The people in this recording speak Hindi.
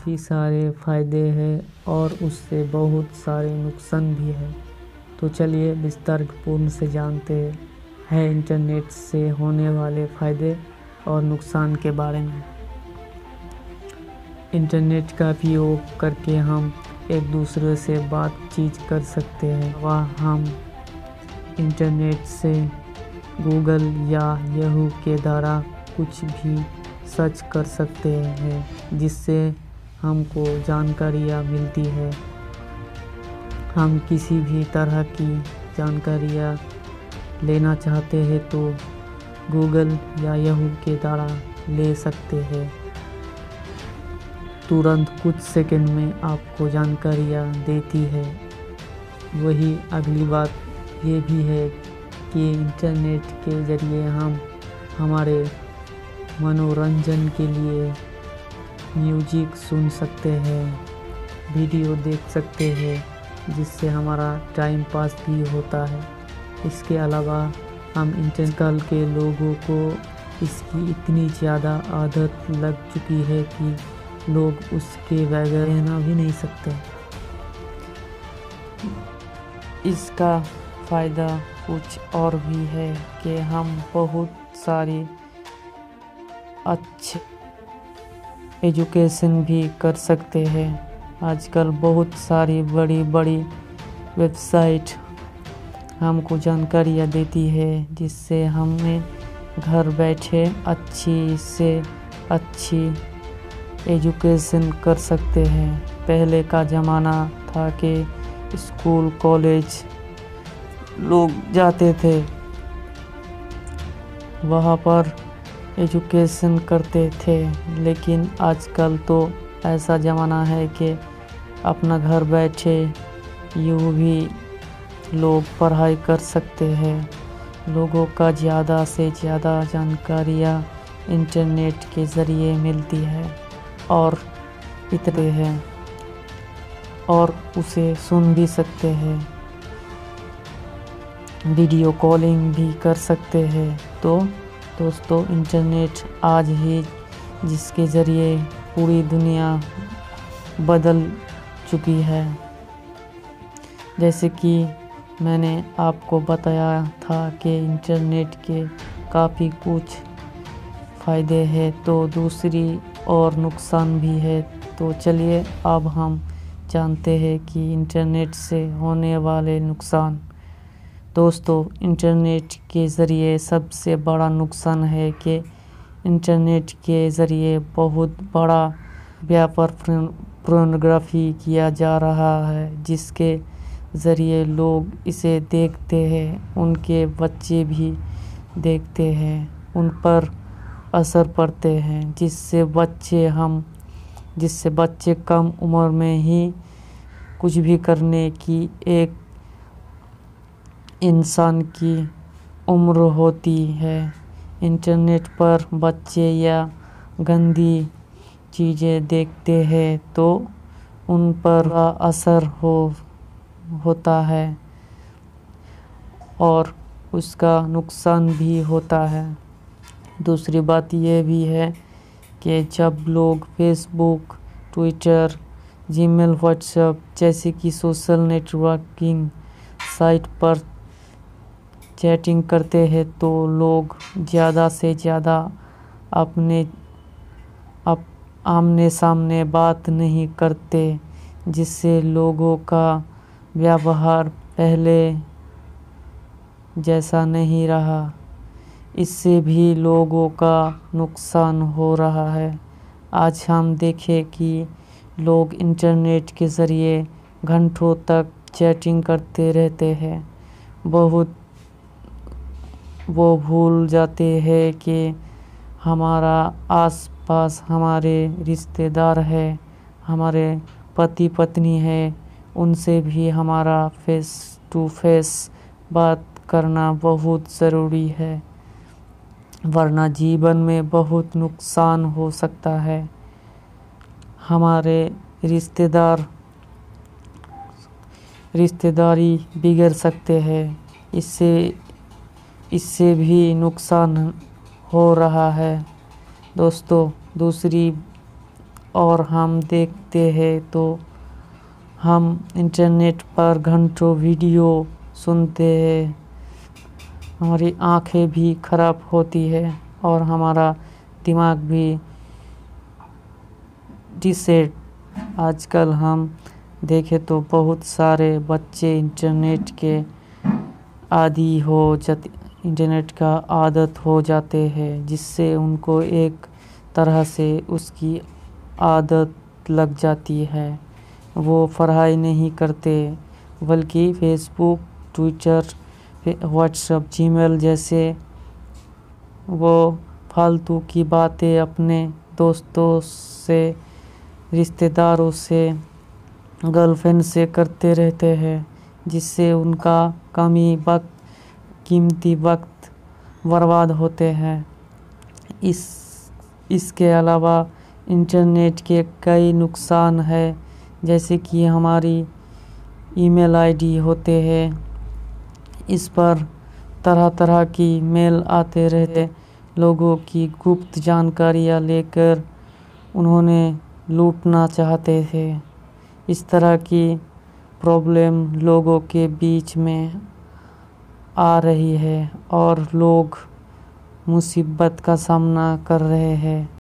काफ़ी सारे फ़ायदे हैं और उससे बहुत सारे नुकसान भी है। तो चलिए विस्तारपूर्ण से जानते हैं इंटरनेट से होने वाले फ़ायदे और नुकसान के बारे में। इंटरनेट का उपयोग करके हम एक दूसरे से बातचीत कर सकते हैं। वह हम इंटरनेट से गूगल या यहू के द्वारा कुछ भी सर्च कर सकते हैं, जिससे हमको जानकारियाँ मिलती है। हम किसी भी तरह की जानकारियाँ लेना चाहते हैं तो गूगल या यहू के द्वारा ले सकते हैं। तुरंत कुछ सेकंड में आपको जानकारियाँ देती है। वही अगली बात ये भी है कि इंटरनेट के ज़रिए हम हमारे मनोरंजन के लिए म्यूज़िक सुन सकते हैं, वीडियो देख सकते हैं, जिससे हमारा टाइम पास भी होता है। इसके अलावा हम इंटरकल के लोगों को इसकी इतनी ज़्यादा आदत लग चुकी है कि लोग उसके बगैर रहना भी नहीं सकते। इसका फ़ायदा कुछ और भी है कि हम बहुत सारी अच्छे एजुकेशन भी कर सकते हैं। आजकल बहुत सारी बड़ी बड़ी वेबसाइट हमको जानकारियाँ देती है, जिससे हमें घर बैठे अच्छी से अच्छी एजुकेशन कर सकते हैं। पहले का ज़माना था कि स्कूल, कॉलेज लोग जाते थे। वहाँ पर एजुकेशन करते थे, लेकिन आजकल तो ऐसा ज़माना है कि अपना घर बैठे यूँ भी लोग पढ़ाई कर सकते हैं। लोगों का ज़्यादा से ज़्यादा जानकारियाँ इंटरनेट के ज़रिए मिलती है और इतने हैं और उसे सुन भी सकते हैं। वीडियो कॉलिंग भी कर सकते हैं। तो दोस्तों, इंटरनेट आज ही जिसके ज़रिए पूरी दुनिया बदल चुकी है। जैसे कि मैंने आपको बताया था कि इंटरनेट के काफ़ी कुछ फ़ायदे हैं तो दूसरी और नुकसान भी है। तो चलिए, अब हम जानते हैं कि इंटरनेट से होने वाले नुकसान। दोस्तों, इंटरनेट के ज़रिए सबसे बड़ा नुकसान है कि इंटरनेट के ज़रिए बहुत बड़ा व्यापार प्रोनोग्राफी किया जा रहा है, जिसके ज़रिए लोग इसे देखते हैं, उनके बच्चे भी देखते हैं, उन पर असर पड़ते हैं, जिससे बच्चे हम, जिससे बच्चे कम उम्र में ही कुछ भी करने की एक इंसान की उम्र होती है। इंटरनेट पर बच्चे या गंदी चीज़ें देखते हैं तो उन पर असर हो, होता है और उसका नुकसान भी होता है। दूसरी बात यह भी है कि जब लोग फेसबुक ट्विटर जीमेल व्हाट्सएप जैसे कि सोशल नेटवर्किंग साइट पर चैटिंग करते हैं तो लोग ज़्यादा से ज़्यादा अपने, अप आमने सामने बात नहीं करते, जिससे लोगों का व्यवहार पहले जैसा नहीं रहा। इससे भी लोगों का नुकसान हो रहा है। आज हम देखें कि लोग इंटरनेट के ज़रिए घंटों तक चैटिंग करते रहते हैं। बहुत वो भूल जाते हैं कि हमारा आसपास हमारे रिश्तेदार है, हमारे पति पत्नी है, उनसे भी हमारा फेस टू फेस बात करना बहुत ज़रूरी है। वरना जीवन में बहुत नुकसान हो सकता है। हमारे रिश्तेदार, रिश्तेदारी बिगड़ सकते हैं। इससे इससे भी नुकसान हो रहा है। दोस्तों, दूसरी और हम देखते हैं तो हम इंटरनेट पर घंटों वीडियो सुनते हैं। हमारी आँखें भी खराब होती है और हमारा दिमाग भी डिसेट। आजकल हम देखें तो बहुत सारे बच्चे इंटरनेट के आदि हो जाते इंटरनेट का आदत हो जाते हैं, जिससे उनको एक तरह से उसकी आदत लग जाती है। वो पढ़ाई नहीं करते, बल्कि फेसबुक ट्विटर व्हाट्सएप जीमेल जैसे वो फालतू की बातें अपने दोस्तों से, रिश्तेदारों से, गर्लफ्रेंड से करते रहते हैं, जिससे उनका कमी वक्त कीमती वक्त बर्बाद होते हैं। इस, इसके अलावा इंटरनेट के कई नुकसान है, जैसे कि हमारी ईमेल आईडी होते हैं। इस पर तरह तरह की मेल आते रहते लोगों की गुप्त जानकारियाँ लेकर उन्होंने लूटना चाहते थे इस तरह की प्रॉब्लम लोगों के बीच में आ रही है और लोग मुसीबत का सामना कर रहे हैं।